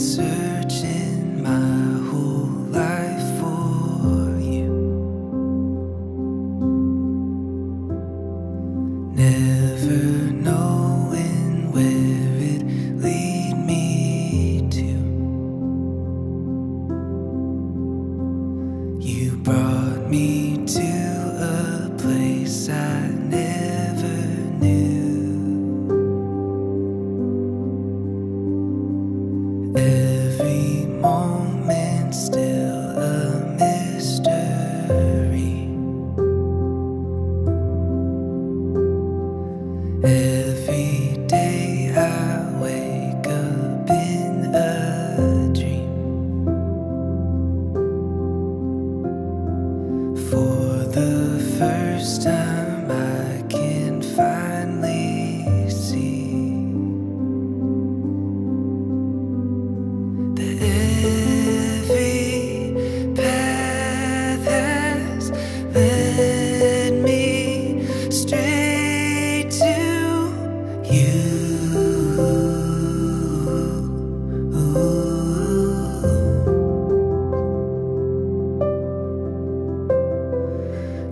searching my whole life for you. Never knowing where it led me to. You brought me to mystery.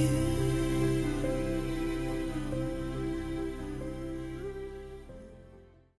you.